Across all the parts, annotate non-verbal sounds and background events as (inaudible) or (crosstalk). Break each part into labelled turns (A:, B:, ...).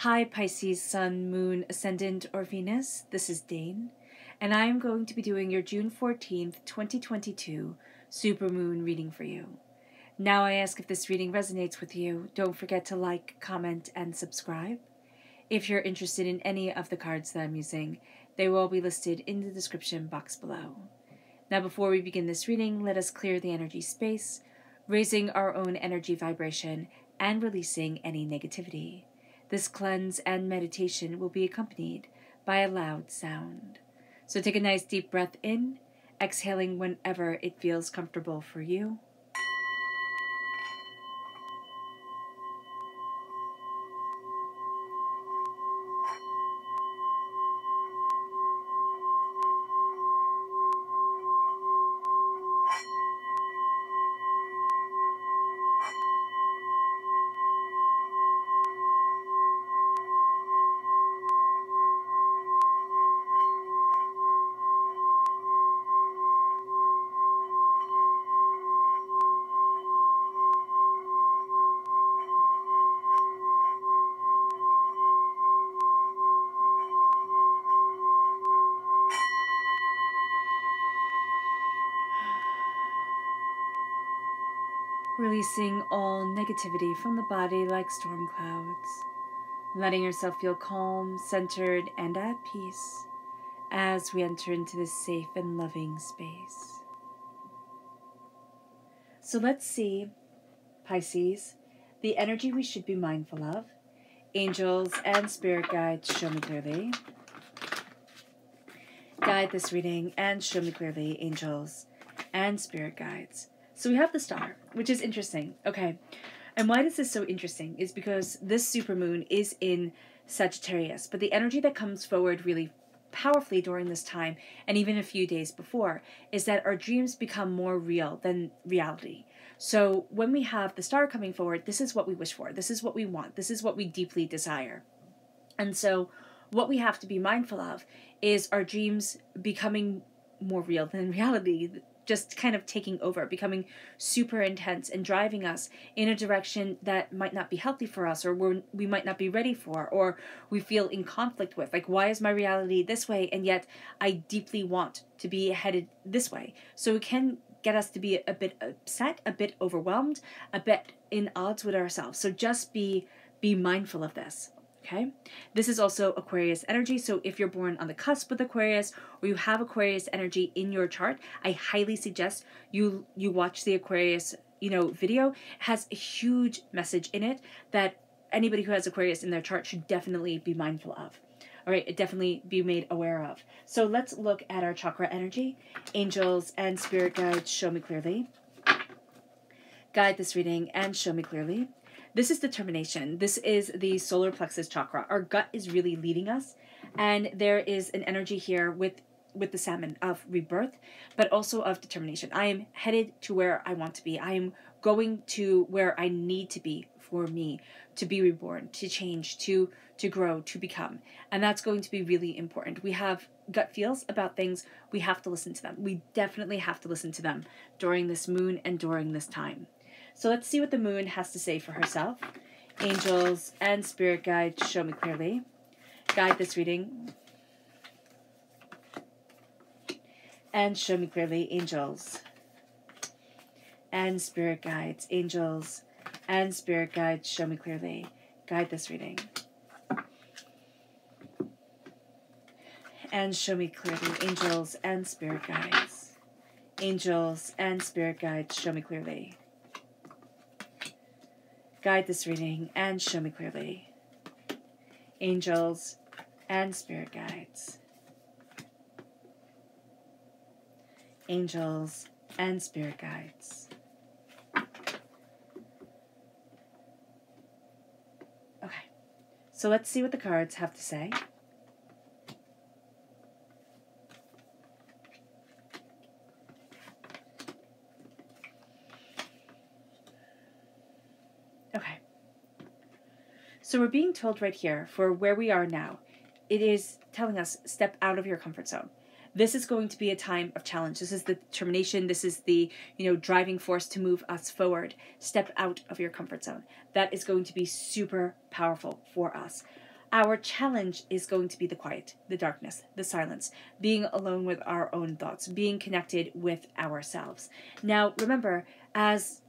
A: Hi, Pisces, Sun, Moon, Ascendant, or Venus. This is Dane, and I am going to be doing your June 14th, 2022 Supermoon reading for you. Now, I ask if this reading resonates with you, don't forget to like, comment, and subscribe. If you're interested in any of the cards that I'm using, they will be listed in the description box below. Now, before we begin this reading, let us clear the energy space, raising our own energy vibration and releasing any negativity. This cleanse and meditation will be accompanied by a loud sound. So take a nice deep breath in, exhaling whenever it feels comfortable for you. Releasing all negativity from the body like storm clouds. Letting yourself feel calm, centered, and at peace as we enter into this safe and loving space. So let's see, Pisces, the energy we should be mindful of. Angels and spirit guides show me clearly. Guide this reading and show me clearly, angels and spirit guides. So we have the star, which is interesting. Okay. And why this is so interesting is because this supermoon is in Sagittarius, but the energy that comes forward really powerfully during this time and even a few days before is that our dreams become more real than reality. So when we have the star coming forward, this is what we wish for. This is what we want. This is what we deeply desire. And so what we have to be mindful of is our dreams becoming more real than (laughs) reality just kind of taking over, becoming super intense and driving us in a direction that might not be healthy for us or we we might not be ready for or we feel in conflict with. Like, why is my reality this way and yet I deeply want to be headed this way? So it can get us to be a bit upset, a bit overwhelmed, a bit in odds with ourselves. So just be be mindful of this. Okay, this is also Aquarius energy. So if you're born on the cusp with Aquarius or you have Aquarius energy in your chart, I highly suggest you you watch the Aquarius you know video. It has a huge message in it that anybody who has Aquarius in their chart should definitely be mindful of. All right, definitely be made aware of. So let's look at our chakra energy. Angels and spirit guides show me clearly. Guide this reading and show me clearly. This is determination. This is the solar plexus chakra. Our gut is really leading us, and there is an energy here with with the salmon of rebirth, but also of determination. I am headed to where I want to be. I am going to where I need to be for me to be reborn, to change, to to grow, to become. And that's going to be really important. We have gut feels about things. We have to listen to them. We definitely have to listen to them during this moon and during this time. So let's see what the moon has to say for herself. Angels and spirit guides show me clearly. Guide this reading. And show me clearly, angels and spirit guides. Angels and spirit guides show me clearly. Guide this reading. And show me clearly, angels and spirit guides. Angels and spirit guides show me clearly. Guide this reading and show me clearly. Angels and spirit guides. Angels and spirit guides. Okay, so let's see what the cards have to say. So we're being told right here for where we are now, it is telling us step out of your comfort zone. This is going to be a time of challenge. This is the determination. This is the, you know, driving force to move us forward. Step out of your comfort zone. That is going to be super powerful for us. our challenge is going to be the quiet, the darkness, the silence, being alone with our own thoughts, being connected with ourselves. Now, remember, as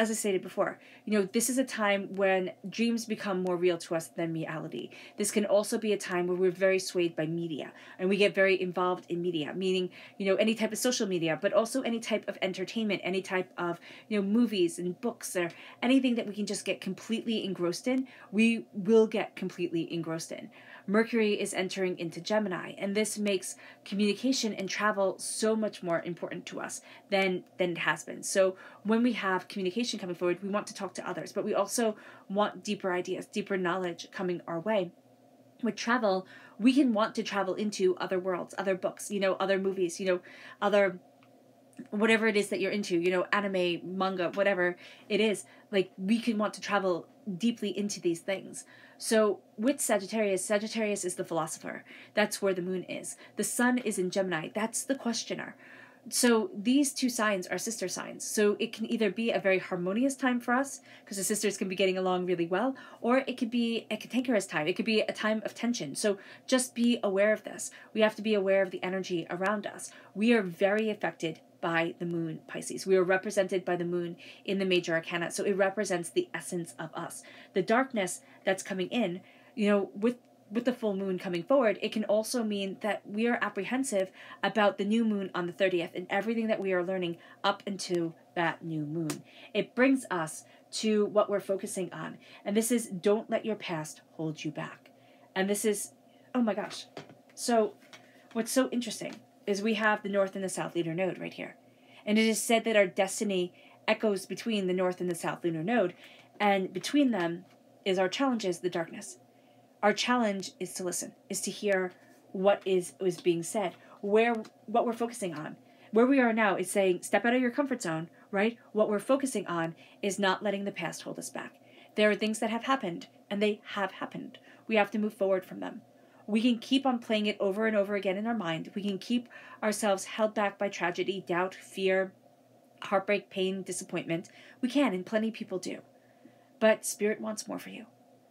A: as I stated before, you know, this is a time when dreams become more real to us than reality. This can also be a time where we're very swayed by media and we get very involved in media, meaning, you know, any type of social media, but also any type of entertainment, any type of, you know, movies and books or anything that we can just get completely engrossed in, we will get completely engrossed in. Mercury is entering into Gemini, and this makes communication and travel so much more important to us than than it has been. So when we have communication coming forward, we want to talk to others, but we also want deeper ideas, deeper knowledge coming our way. With travel, we can want to travel into other worlds, other books, you know, other movies, you know, other whatever it is that you're into, you know, anime, manga, whatever it is, like we can want to travel deeply into these things. So with Sagittarius, Sagittarius is the philosopher. That's where the moon is. The sun is in Gemini. That's the questioner. So these two signs are sister signs. So it can either be a very harmonious time for us because the sisters can be getting along really well, or it could be a cantankerous time. It could be a time of tension. So just be aware of this. We have to be aware of the energy around us. We are very affected by the moon Pisces. We are represented by the moon in the major arcana. So it represents the essence of us. The darkness that's coming in, you know, with with the full moon coming forward, it can also mean that we are apprehensive about the new moon on the 30th and everything that we are learning up into that new moon. It brings us to what we're focusing on. And this is don't let your past hold you back. And this is, oh my gosh. So, what's so interesting is we have the north and the south lunar node right here. And it is said that our destiny echoes between the north and the south lunar node, and between them is our challenges, the darkness. Our challenge is to listen, is to hear what is is being said, where what we're focusing on. Where we are now is saying, step out of your comfort zone, right? What we're focusing on is not letting the past hold us back. There are things that have happened, and they have happened. We have to move forward from them we can keep on playing it over and over again in our mind. We can keep ourselves held back by tragedy, doubt, fear, heartbreak, pain, disappointment. We can, and plenty people do. But Spirit wants more for you.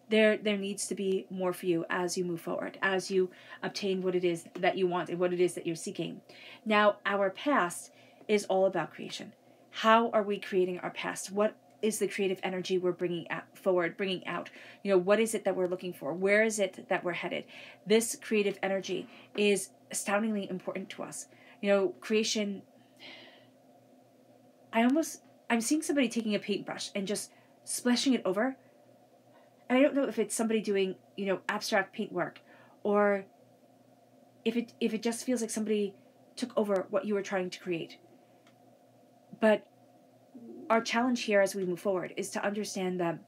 A: There, there needs to be more for you as you move forward, as you obtain what it is that you want and what it is that you're seeking. Now, our past is all about creation. How are we creating our past? What is the creative energy we're bringing out forward bringing out? You know what is it that we're looking for? Where is it that we're headed? This creative energy is astoundingly important to us. You know creation i almost i'm seeing somebody taking a paintbrush and just splashing it over. And i don't know if it's somebody doing you know abstract paint work or if it if it just feels like somebody took over what you were trying to create. But our challenge here as we move forward is to understand that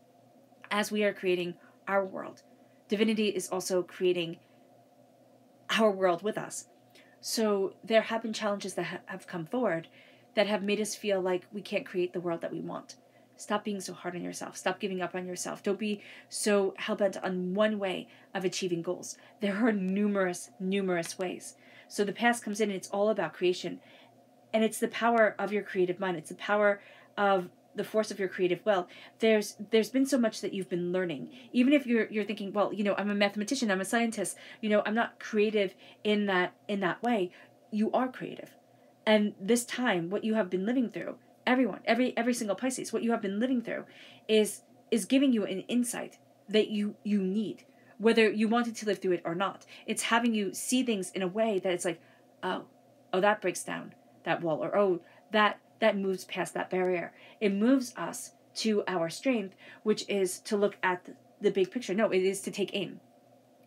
A: as we are creating our world, divinity is also creating our world with us. So there have been challenges that ha- have come forward that have made us feel like we can't create the world that we want. Stop being so hard on yourself. Stop giving up on yourself. Don't be so hell bent on one way of achieving goals. There are numerous, numerous ways. So the past comes in and it's all about creation. And it's the power of your creative mind. It's the power of the force of your creative will there's there's been so much that you've been learning. Even if you're you're thinking well you know i'm a mathematician i'm a scientist you know i'm not creative in that in that way. You are creative. And this time what you have been living through everyone every every single pisces what you have been living through is is giving you an insight that you you need whether you wanted to live through it or not. It's having you see things in a way that it's like oh oh that breaks down that wall or oh that that moves past that barrier. It moves us to our strength, which is to look at the big picture. No, it is to take aim.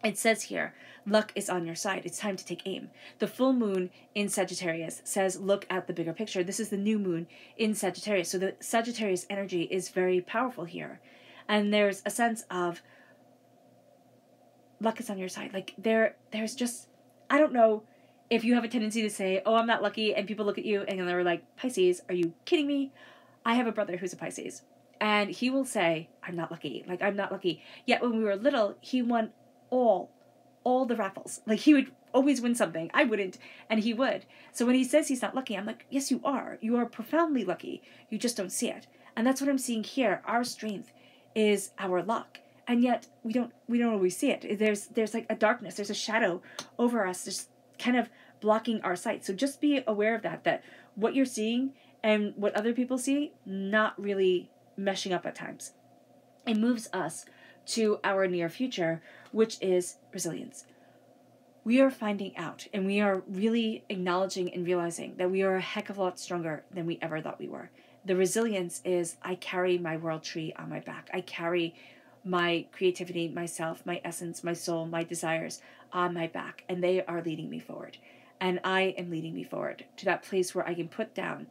A: It says here, luck is on your side. It's time to take aim. The full moon in Sagittarius says, look at the bigger picture. This is the new moon in Sagittarius. So the Sagittarius energy is very powerful here. And there's a sense of luck is on your side. Like there there's just I don't know if you have a tendency to say, "Oh, I'm not lucky," and people look at you and they're like, "Pisces, are you kidding me?" I have a brother who's a Pisces, and he will say, "I'm not lucky." Like I'm not lucky. Yet when we were little, he won all, all the raffles. Like he would always win something. I wouldn't, and he would. So when he says he's not lucky, I'm like, "Yes, you are. You are profoundly lucky. You just don't see it." And that's what I'm seeing here. Our strength is our luck. and yet we don't we don't always see it there's there's like a darkness there's a shadow over us just kind of blocking our sight. So just be aware of that that what you're seeing and what other people see not really meshing up at times. It moves us to our near future which is resilience. We are finding out and we are really acknowledging and realizing that we are a heck of a lot stronger than we ever thought we were. The resilience is I carry my world tree on my back. I carry my creativity, myself, my essence, my soul, my desires on my back, and they are leading me forward. And I am leading me forward to that place where I can put down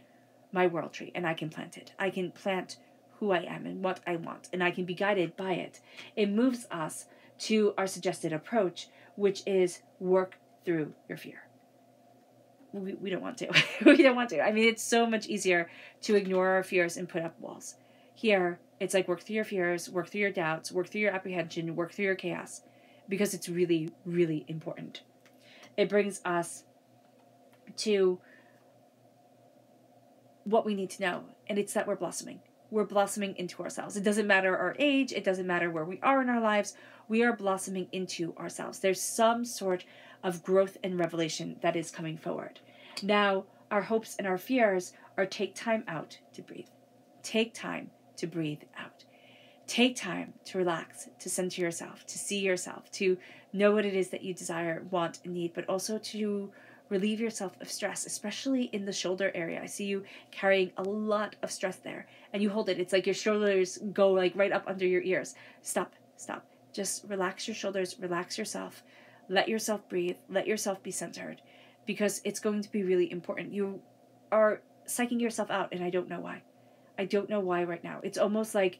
A: my world tree and I can plant it. I can plant who I am and what I want, and I can be guided by it. It moves us to our suggested approach, which is work through your fear. We, we don't want to. (laughs) we don't want to. I mean, it's so much easier to ignore our fears and put up walls. Here, it's like work through your fears, work through your doubts, work through your apprehension, work through your chaos, because it's really, really important. It brings us to what we need to know, and it's that we're blossoming. We're blossoming into ourselves. It doesn't matter our age, it doesn't matter where we are in our lives, we are blossoming into ourselves. There's some sort of growth and revelation that is coming forward. Now, our hopes and our fears are take time out to breathe. Take time to breathe out. Take time to relax, to center yourself, to see yourself, to know what it is that you desire, want, and need, but also to relieve yourself of stress, especially in the shoulder area. I see you carrying a lot of stress there, and you hold it. It's like your shoulders go like right up under your ears. Stop, stop. Just relax your shoulders, relax yourself, let yourself breathe, let yourself be centered, because it's going to be really important. You are psyching yourself out, and I don't know why. I don't know why right now. It's almost like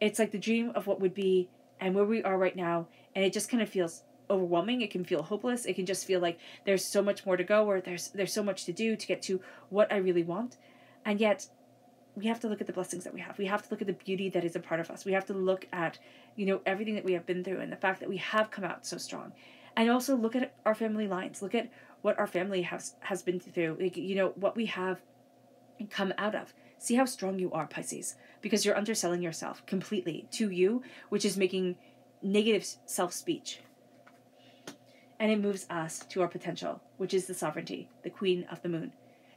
A: it's like the dream of what would be and where we are right now, and it just kind of feels overwhelming. It can feel hopeless. It can just feel like there's so much more to go, or there's there's so much to do to get to what I really want, and yet we have to look at the blessings that we have. We have to look at the beauty that is a part of us. We have to look at you know everything that we have been through and the fact that we have come out so strong, and also look at our family lines. Look at what our family has has been through. Like, you know what we have come out of. See how strong you are, Pisces, because you're underselling yourself completely to you, which is making negative self speech. And it moves us to our potential, which is the sovereignty, the queen of the moon.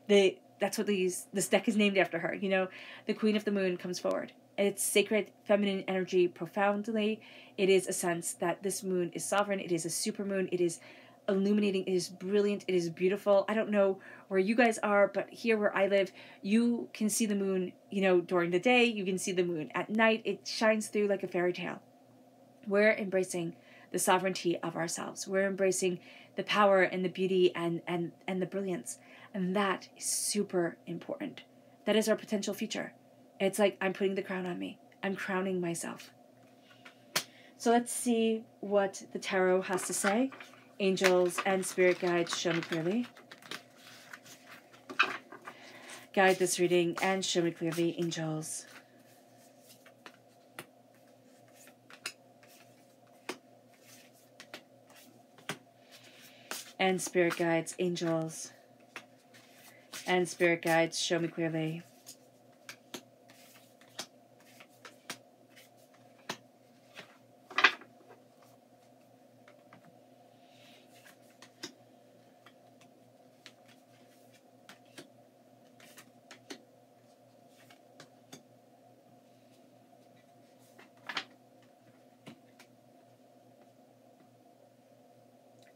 A: The that's what these this deck is named after her. You know, the queen of the moon comes forward. It's sacred feminine energy profoundly. It is a sense that this moon is sovereign. It is a super moon. It is illuminating. It is brilliant. It is beautiful. I don't know where you guys are, but here where I live, you can see the moon, you know, during the day. You can see the moon at night. It shines through like a fairy tale. We're embracing the sovereignty of ourselves. We're embracing the power and the beauty and and and the brilliance. And that is super important. That is our potential future. It's like I'm putting the crown on me. I'm crowning myself. So let's see what the tarot has to say angels and spirit guides show me clearly. Guide this reading and show me clearly, angels. And spirit guides, angels. And spirit guides, show me clearly.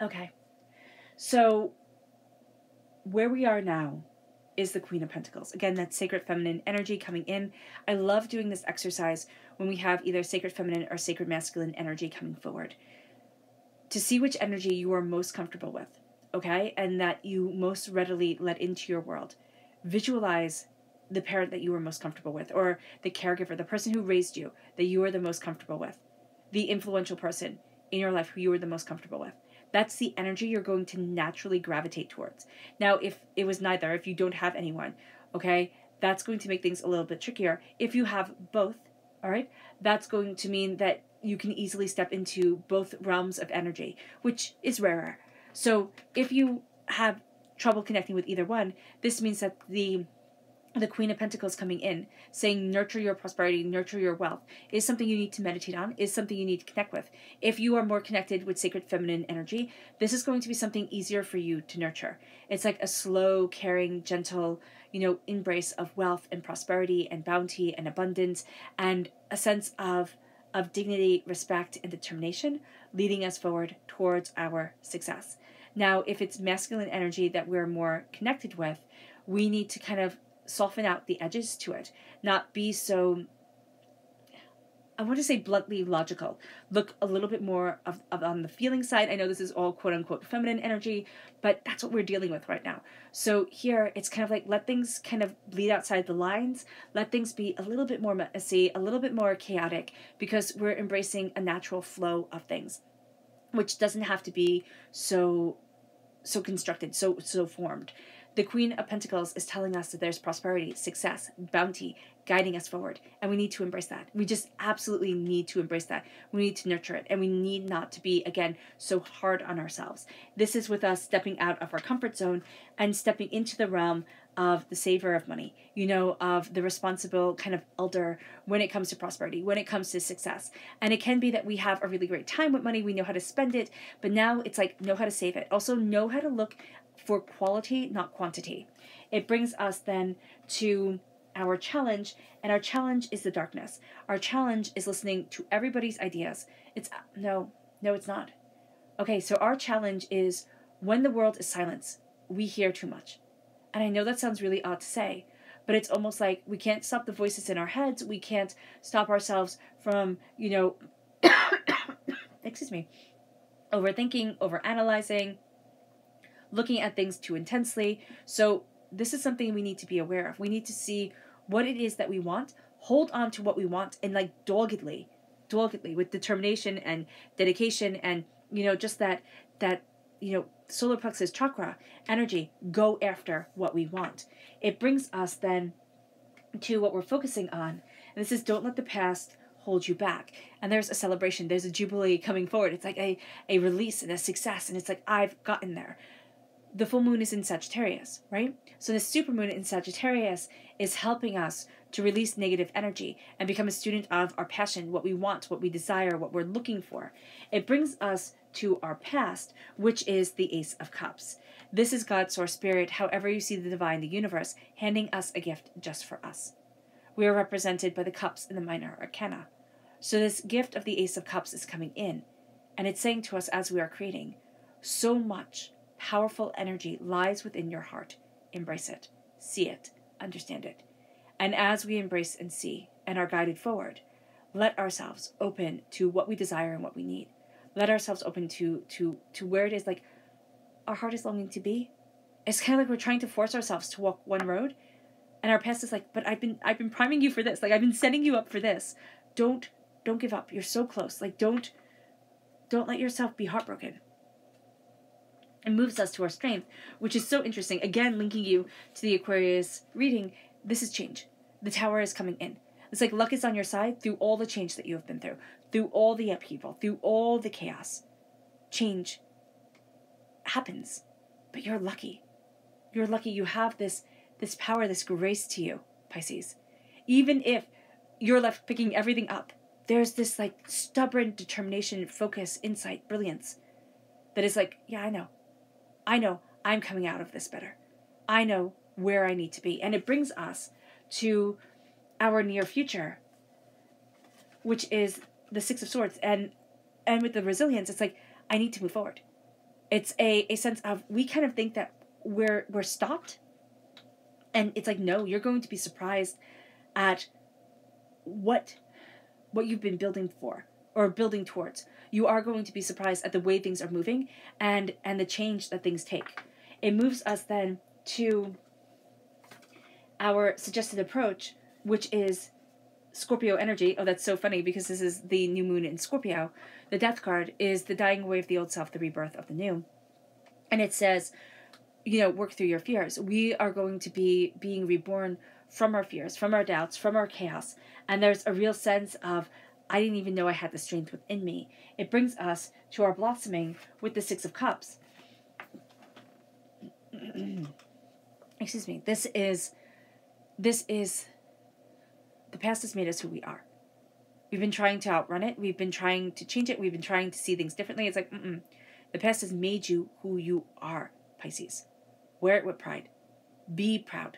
A: Okay. So, where we are now is the Queen of Pentacles. Again, that sacred feminine energy coming in. I love doing this exercise when we have either sacred feminine or sacred masculine energy coming forward to see which energy you are most comfortable with, okay? And that you most readily let into your world. Visualize the parent that you are most comfortable with, or the caregiver, the person who raised you that you are the most comfortable with, the influential person in your life who you are the most comfortable with that's the energy you're going to naturally gravitate towards. Now, if it was neither, if you don't have anyone, okay, that's going to make things a little bit trickier. If you have both, all right, that's going to mean that you can easily step into both realms of energy, which is rarer. So if you have trouble connecting with either one, this means that the the Queen of Pentacles coming in, saying nurture your prosperity, nurture your wealth, is something you need to meditate on, is something you need to connect with. If you are more connected with sacred feminine energy, this is going to be something easier for you to nurture. It's like a slow, caring, gentle, you know, embrace of wealth and prosperity and bounty and abundance and a sense of of dignity, respect, and determination, leading us forward towards our success. Now, if it's masculine energy that we're more connected with, we need to kind of soften out the edges to it, not be so I want to say bluntly logical. Look a little bit more of, of, on the feeling side. I know this is all quote unquote feminine energy, but that's what we're dealing with right now. So here it's kind of like let things kind of bleed outside the lines, let things be a little bit more messy, a little bit more chaotic, because we're embracing a natural flow of things, which doesn't have to be so so constructed, so so formed. The Queen of Pentacles is telling us that there's prosperity, success, bounty guiding us forward. And we need to embrace that. We just absolutely need to embrace that. We need to nurture it. And we need not to be, again, so hard on ourselves. This is with us stepping out of our comfort zone and stepping into the realm of the saver of money, you know, of the responsible kind of elder when it comes to prosperity, when it comes to success. And it can be that we have a really great time with money, we know how to spend it, but now it's like know how to save it. Also, know how to look for quality, not quantity. It brings us then to our challenge, and our challenge is the darkness. Our challenge is listening to everybody's ideas. It's no, no, it's not. Okay, so our challenge is when the world is silence, we hear too much. And I know that sounds really odd to say, but it's almost like we can't stop the voices in our heads. We can't stop ourselves from, you know, (coughs) excuse me, overthinking, overanalyzing, looking at things too intensely. So, this is something we need to be aware of. We need to see what it is that we want, hold on to what we want, and like doggedly, doggedly, with determination and dedication, and you know, just that, that, you know, solar plexus chakra energy, go after what we want. It brings us then to what we're focusing on. And this is don't let the past hold you back. And there's a celebration, there's a jubilee coming forward. It's like a, a release and a success. And it's like, I've gotten there the full moon is in Sagittarius, right? So the super moon in Sagittarius is helping us to release negative energy and become a student of our passion, what we want, what we desire, what we're looking for. It brings us to our past, which is the Ace of Cups. This is God's source spirit, however you see the divine, the universe, handing us a gift just for us. We are represented by the cups in the minor arcana. So this gift of the Ace of Cups is coming in, and it's saying to us as we are creating, so much powerful energy lies within your heart. Embrace it, see it, understand it. And as we embrace and see and are guided forward, let ourselves open to what we desire and what we need. Let ourselves open to to to where it is like our heart is longing to be. It's kind of like we're trying to force ourselves to walk one road, and our past is like, but I've been I've been priming you for this. Like I've been setting you up for this. Don't don't give up. You're so close. Like don't don't let yourself be heartbroken and moves us to our strength, which is so interesting. Again, linking you to the Aquarius reading, this is change. The tower is coming in. It's like luck is on your side through all the change that you have been through, through all the upheaval, through all the chaos. Change happens, but you're lucky. You're lucky you have this this power, this grace to you, Pisces. Even if you're left picking everything up, there's this like stubborn determination, focus, insight, brilliance that is like, yeah, I know. I know I'm coming out of this better. I know where I need to be. And it brings us to our near future, which is the Six of Swords. And and with the resilience, it's like, I need to move forward. It's a, a sense of we kind of think that we're we're stopped. And it's like, no, you're going to be surprised at what what you've been building for or building towards you are going to be surprised at the way things are moving and and the change that things take. It moves us then to our suggested approach, which is Scorpio energy. Oh, that's so funny because this is the new moon in Scorpio. The death card is the dying away of the old self, the rebirth of the new. And it says, you know, work through your fears. We are going to be being reborn from our fears, from our doubts, from our chaos. And there's a real sense of I didn't even know I had the strength within me. It brings us to our blossoming with the Six of Cups. (clears throat) Excuse me. This is this is the past has made us who we are. We've been trying to outrun it. We've been trying to change it. We've been trying to see things differently. It's like, mm the past has made you who you are, Pisces. Wear it with pride. Be proud.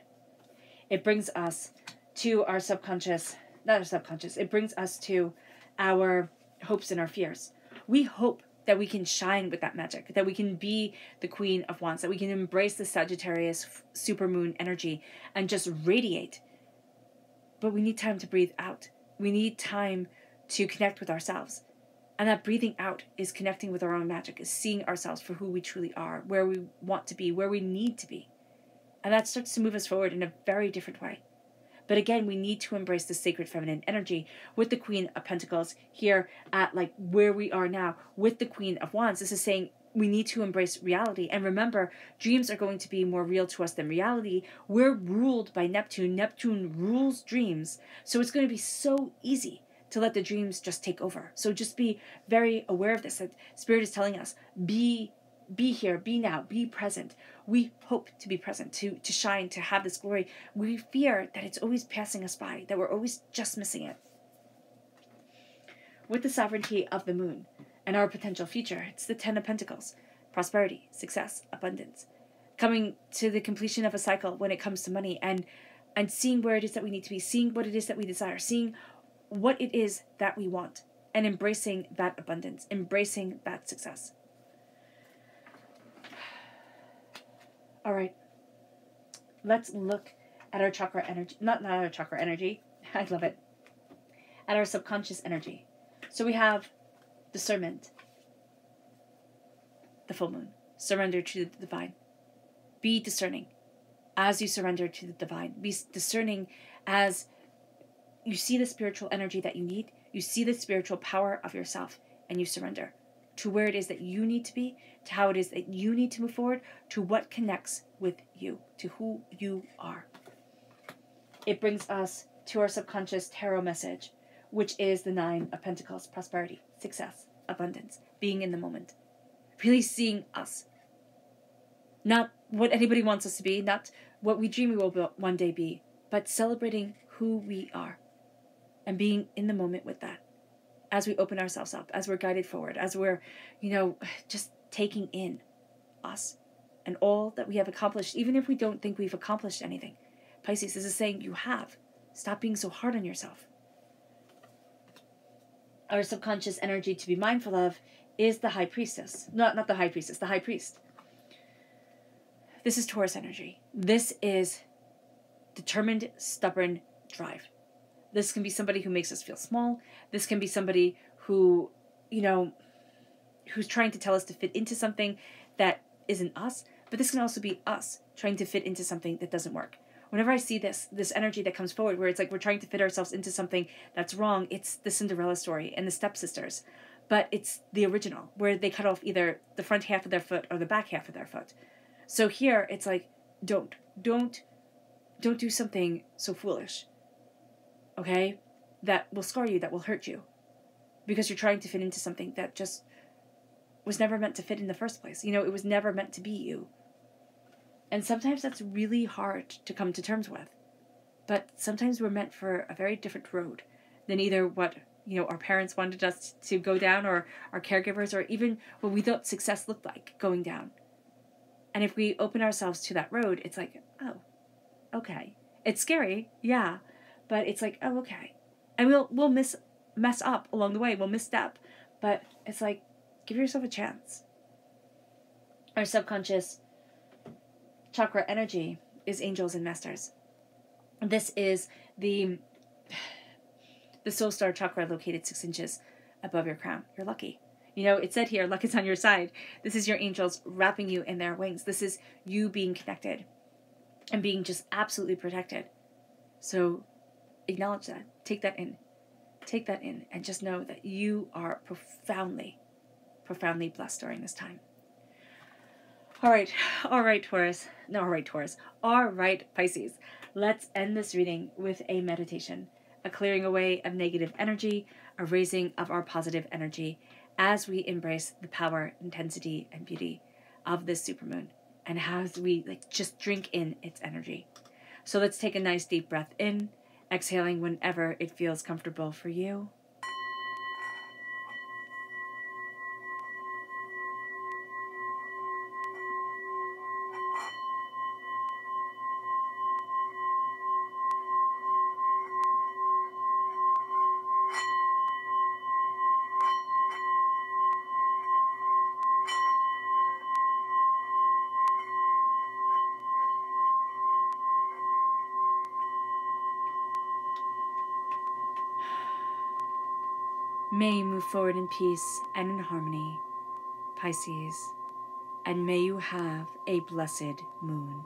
A: It brings us to our subconscious, not our subconscious, it brings us to our hopes and our fears. We hope that we can shine with that magic, that we can be the queen of wands, that we can embrace the Sagittarius supermoon energy and just radiate. But we need time to breathe out. We need time to connect with ourselves. And that breathing out is connecting with our own magic, is seeing ourselves for who we truly are, where we want to be, where we need to be. And that starts to move us forward in a very different way. But again, we need to embrace the sacred feminine energy with the Queen of Pentacles here at like where we are now with the Queen of Wands. This is saying we need to embrace reality. And remember, dreams are going to be more real to us than reality. We're ruled by Neptune. Neptune rules dreams. So it's going to be so easy to let the dreams just take over. So just be very aware of this. That Spirit is telling us be be here, be now, be present. We hope to be present, to, to shine, to have this glory. We fear that it's always passing us by, that we're always just missing it. With the sovereignty of the moon and our potential future, it's the Ten of Pentacles prosperity, success, abundance. Coming to the completion of a cycle when it comes to money and and seeing where it is that we need to be, seeing what it is that we desire, seeing what it is that we want, and embracing that abundance, embracing that success. All right. Let's look at our chakra energy. Not, not our chakra energy. (laughs) I love it. At our subconscious energy. So we have discernment, the full moon, surrender to the divine. Be discerning as you surrender to the divine. Be discerning as you see the spiritual energy that you need, you see the spiritual power of yourself, and you surrender to where it is that you need to be, to how it is that you need to move forward, to what connects with you, to who you are. It brings us to our subconscious tarot message, which is the Nine of Pentacles prosperity, success, abundance, being in the moment, really seeing us. Not what anybody wants us to be, not what we dream we will one day be, but celebrating who we are and being in the moment with that as we open ourselves up, as we're guided forward, as we're, you know, just taking in us and all that we have accomplished, even if we don't think we've accomplished anything. Pisces, this is saying you have. Stop being so hard on yourself. Our subconscious energy to be mindful of is the high priestess. Not, not the high priestess, the high priest. This is Taurus energy. This is determined, stubborn drive. This can be somebody who makes us feel small. This can be somebody who, you know, who's trying to tell us to fit into something that isn't us. But this can also be us trying to fit into something that doesn't work. Whenever I see this this energy that comes forward, where it's like we're trying to fit ourselves into something that's wrong, it's the Cinderella story and the stepsisters, but it's the original where they cut off either the front half of their foot or the back half of their foot. So here it's like, don't, don't, don't do something so foolish okay, that will scar you, that will hurt you, because you're trying to fit into something that just was never meant to fit in the first place. You know, it was never meant to be you. And sometimes that's really hard to come to terms with. But sometimes we're meant for a very different road than either what, you know, our parents wanted us to go down or our caregivers or even what we thought success looked like going down. And if we open ourselves to that road, it's like, oh, okay. It's scary, yeah, but it's like, oh, okay. And we'll we'll miss mess up along the way. We'll misstep, but it's like, give yourself a chance. Our subconscious chakra energy is angels and masters. This is the (sighs) the soul star chakra located six inches above your crown. You're lucky. You know, it said here, luck is on your side. This is your angels wrapping you in their wings. This is you being connected and being just absolutely protected. So acknowledge that. Take that in. Take that in and just know that you are profoundly, profoundly blessed during this time. All right, all right, Taurus. No, all right, Taurus. All right, Pisces. Let's end this reading with a meditation, a clearing away of negative energy, a raising of our positive energy as we embrace the power, intensity, and beauty of this supermoon and as we like just drink in its energy. So let's take a nice deep breath in, exhaling whenever it feels comfortable for you. Forward in peace and in harmony, Pisces, and may you have a blessed moon.